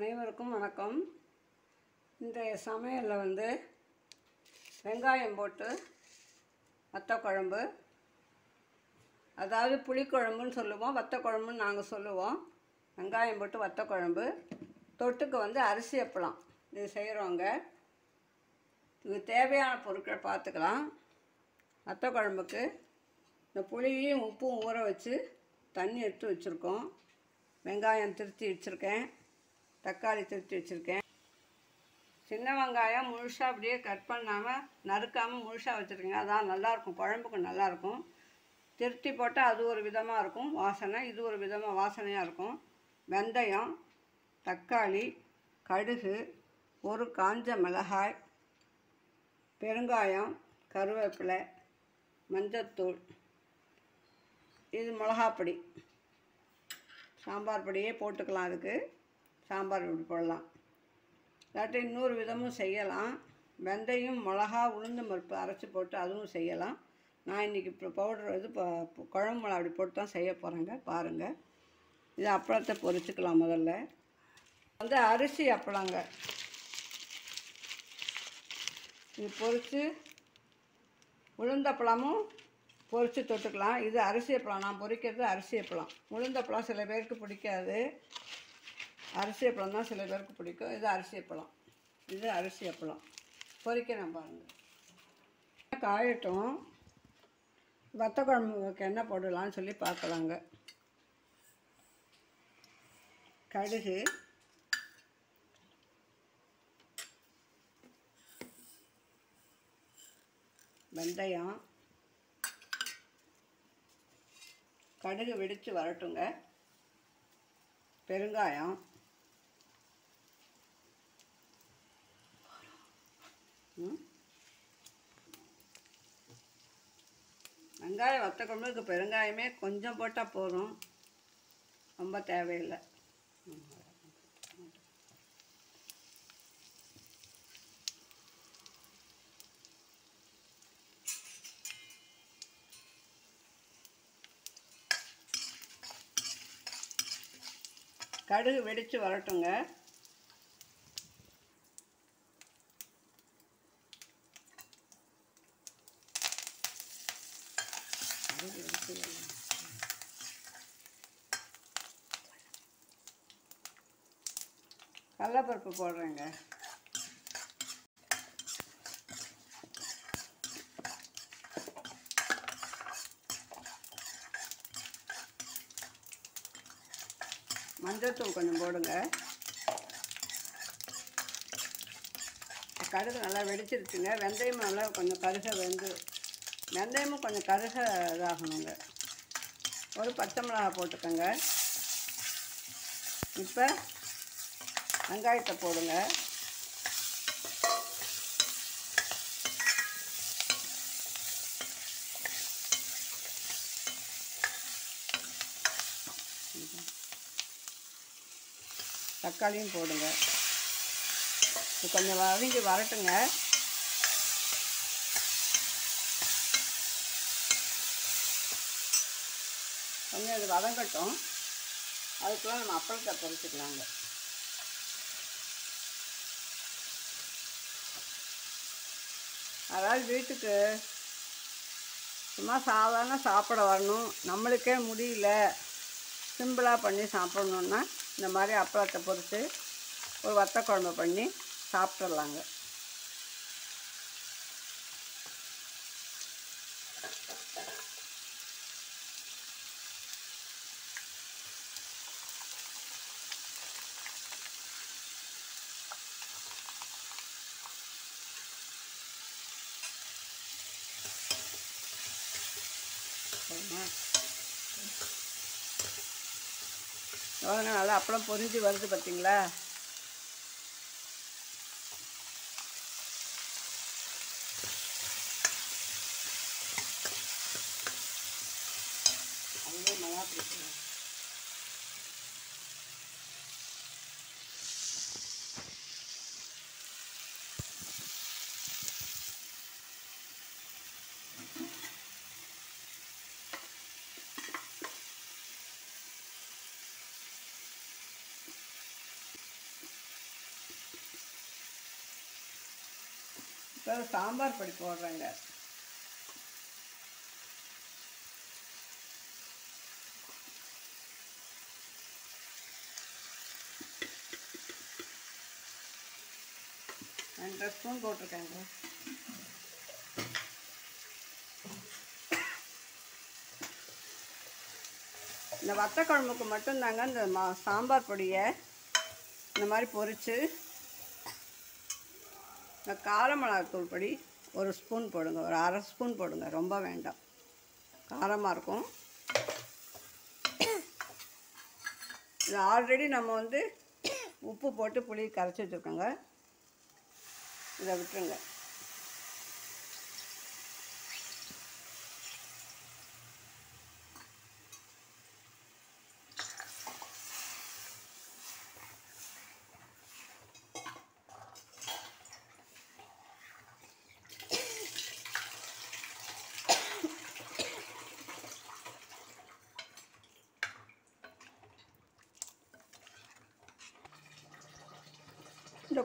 அனைவருக்கும் வணக்கம். இன்றைய சமையலில் வந்து வெங்காயம் போட்டு வத்த குழம்பு அதாவது புளிக்குழம்புன்னு சொல்லுவோம் வத்த குழம்புன்னு நாங்கள் சொல்லுவோம். வெங்காயம் போட்டு வத்த குழம்பு தொட்டுக்கு வந்து அரிசி அப்பளம். இது செய்கிறவங்க இதுக்கு தேவையான பொருட்களை பார்த்துக்கலாம் வத்த குழம்புக்கு இந்த புளியையும் உப்பும் ஊற வச்சு தண்ணி எடுத்து வச்சுருக்கோம். வெங்காயம் திருத்தி வச்சுருக்கேன். தக்காளி திருத்தி வச்சுருக்கேன். சின்ன வெங்காயம் முழுசாக அப்படியே கட் பண்ணாமல் நறுக்காமல் முழுசாக வச்சுருக்கேங்க அதான் நல்லாயிருக்கும் குழம்புக்கு நல்லாயிருக்கும் திருத்தி போட்டால் அது ஒரு விதமாக இருக்கும். வாசனை இது ஒரு விதமாக வாசனையாக இருக்கும். வெந்தயம் தக்காளி கடுகு ஒரு காஞ்ச மிளகாய் பெருங்காயம் கருவேப்பிலை மஞ்சத்தூள் இது மிளகாப்பொடி. சாம்பார் பொடியே போட்டுக்கலாம் அதுக்கு. சாம்பார் பொடி போடலாம். இல்லாட்டி இன்னொரு விதமும் செய்யலாம். வெந்தயம் மிளகா உளுந்து பருப்பு அரைச்சி போட்டு அதுவும் செய்யலாம். நான் இன்றைக்கி இப்போ பவுடர் இது இப்போ குழம்பு மிளகா அப்படி போட்டு தான் செய்ய போகிறேங்க பாருங்கள் இது அப்பளத்தை பொரிச்சுக்கலாம் முதல்ல. வந்து அரிசி அப்பளங்க. இது பொரித்து உளுந்தப்பழமும் பொரித்து தொட்டுக்கலாம். இது அரிசி அப்பளம். நான் பொரிக்கிறது அரிசி அப்பளம். உளுந்தப்பழம் சில பேருக்கு பிடிக்காது. அரிசி அப்பளம் தான் சில பேருக்கு பிடிக்கும். இது அரிசி அப்பளம். இது அரிசி அப்பளம். பொறிக்கிறேன் பாருங்கள் காயட்டும். வத்த குழம்புக்கு என்ன போடலாம்னு சொல்லி பார்க்கலாங்க. கடுகு. வெந்தயம். கடுகு வெடித்து வரட்டுங்க. பெருங்காயம். வெங்காயம் வத்த குழம்புக்கு பெருங்காயமே கொஞ்சம் போட்டால் போதும். ரொம்ப தேவையில்லை. கடுகு வெடித்து வரட்டுங்க கடுகு வெடிச்சு வரணும். கடலப்பருப்பு போடுறேங்க. மஞ்சள்தூள் கொஞ்சம் போடுங்க. கடுகு நல்லா வெடிச்சிருச்சுங்க. வெந்தயம் நல்லா கொஞ்சம் கருக வெந்து வெந்தயமும் கொஞ்சம் கருக இதாகணுங்க. ஒரு பச்சை மிளகா போட்டுக்கோங்க. இப்போ வெங்காயத்தை போடுங்க. தக்காளியும் போடுங்க. இது கொஞ்சம் வதங்கி வரட்டுங்க. கொஞ்சம் இது வதங்கட்டும். அதுக்குள்ள நம்ம அப்பளத்தை பொறிச்சிக்கலாங்க அதாவது வீட்டுக்கு சும்மா சாதாரண சாப்பிட வரணும். நம்மளுக்கே முடியல. சிம்பிளாக பண்ணி சாப்பிடணுன்னா இந்த மாதிரி அப்பளத்தை பொறுத்து ஒரு வத்த குழம்பு பண்ணி சாப்பிட்றலாங்க சரிம்மா எவ்வளோங்க நல்லா அப்பளம் பொரிஞ்சு வருது பார்த்தீங்களா அதுவே நல்லா பிடிக்கும் இப்போ சாம்பார் பொடி போடுறேங்க. ரெண்டரை ஸ்பூன் போட்டிருக்கேங்க. இந்த வத்த குழம்புக்கு மட்டும்தாங்க இந்த மா சாம்பார் பொடியை இந்த மாதிரி பொரித்து இந்த காரமிளகாத்தூள் பொடி ஒரு ஸ்பூன் போடுங்க ஒரு அரை ஸ்பூன் போடுங்க ரொம்ப வேண்டாம். காரமாக இருக்கும். இது ஆல்ரெடி நம்ம வந்து உப்பு போட்டு புளி கரைச்சி வச்சுருக்கோங்க. இதை விட்டுருங்க.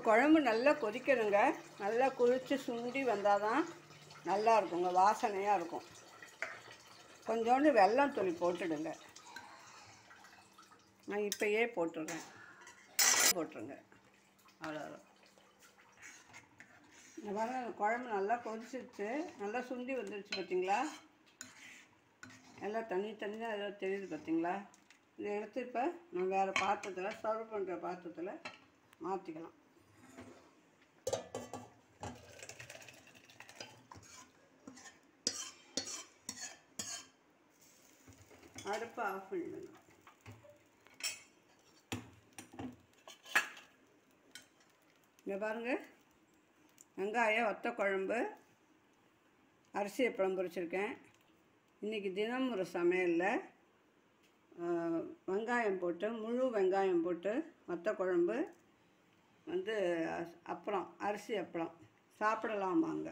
குழம்பு நல்லா கொதிக்கணுங்க. நல்லா கொதித்து சுண்டி வந்தால் தான் நல்லா இருக்குங்க வாசனையாக இருக்கும். கொஞ்சோண்டு வெல்லம் துளி போட்டுடுங்க. நான் இப்போயே போட்டுடுறேன் போட்டுருங்க. அவ்வளோதான் இந்த மாதிரி குழம்பு நல்லா கொதிச்சிருச்சு. நல்லா சுண்டி வந்துருச்சு பார்த்தீங்களா எல்லாம் தண்ணி தண்ணியாக ஏதோ தெரியுது பார்த்தீங்களா இதை எடுத்து இப்போ நான் வேறு பாத்திரத்தில் சர்வ் பண்ணுற பாத்திரத்தில் மாற்றிக்கலாம் அடுப்பை ஆஃப் பண்ணிடணும் இங்கே பாருங்கள் வெங்காயம் ஒத்த குழம்பு அரிசியை பழம் பொரிச்சிருக்கேன் இன்றைக்கி தினம் ஒரு சமையலில் வெங்காயம் போட்டு முழு வெங்காயம் போட்டு மொத்த குழம்பு வந்து அப்புறம் அரிசி அப்பளம். சாப்பிடலாம் வாங்க